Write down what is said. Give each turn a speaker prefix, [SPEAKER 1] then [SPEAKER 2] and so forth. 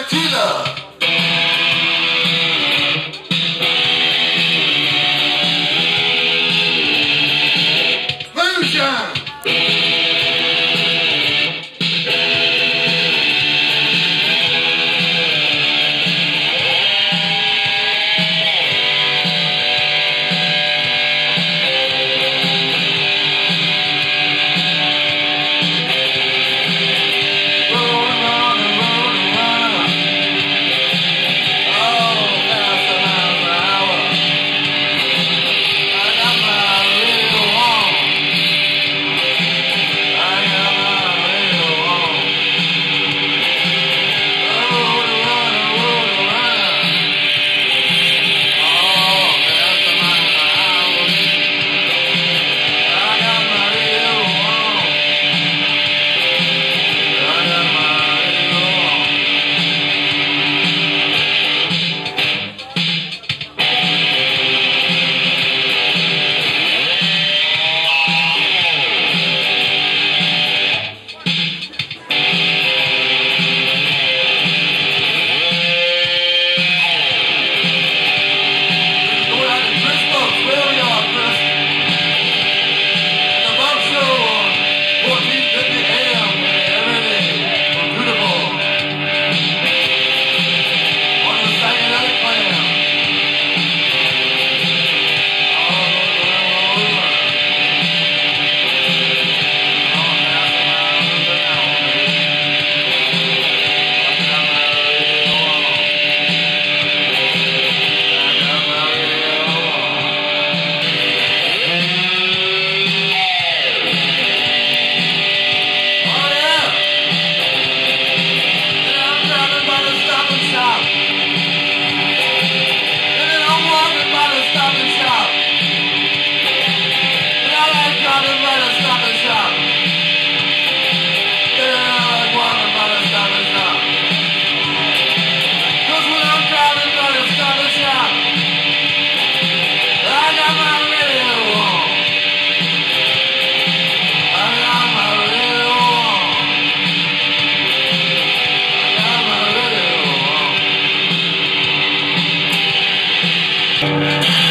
[SPEAKER 1] Argentina. Thank you.